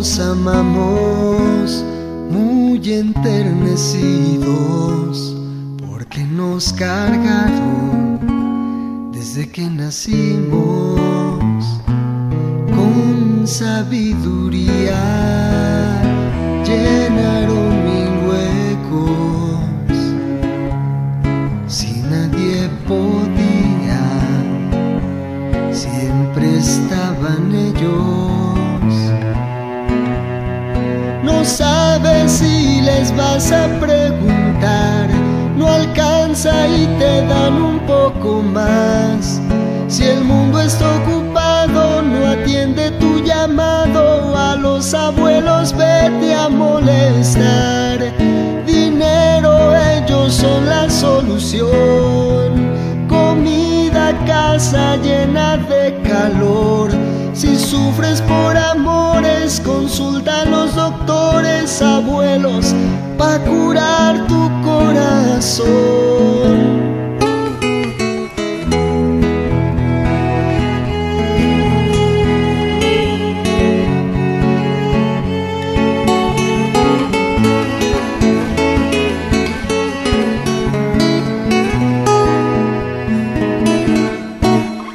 los amamos muy enternecidos porque nos cargaron desde que nacimos con sabiduría llenaron mil huecos. Si nadie podía siempre estaban ellos no sabes si les vas a preguntar no alcanza y te dan un poco más si el mundo está ocupado, no atiende tu llamado. A los abuelos vete a molestar. Dinero, ellos son la solución. Comida, casa llena de calor. Si sufres por amores, consulta a los doctores, abuelos, pa' curar tu corazón.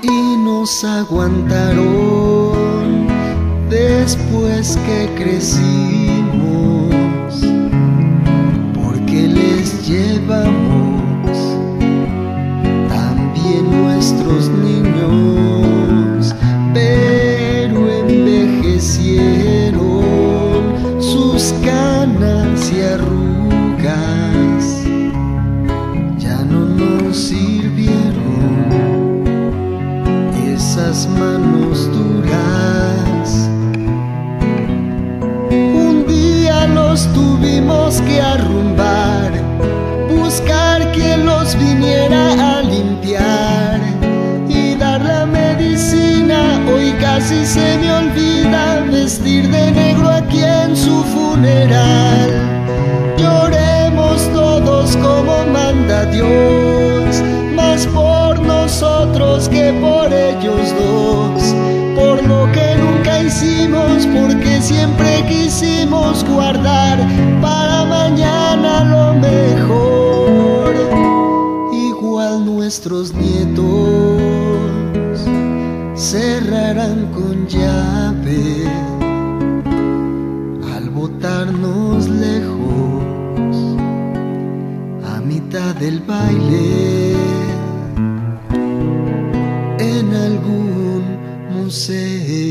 y nos aguantaron después que crecimos, buscar quien los viniera a limpiar y dar la medicina. Hoy casi se me olvida vestir de negro aquí en su funeral. Lloremos todos como manda Dios, más por nosotros que por ellos dos, por lo que nunca hicimos, porque siempre quisimos guardar nuestros nietos cerrarán con llave al botarnos lejos a mitad del baile en algún museo.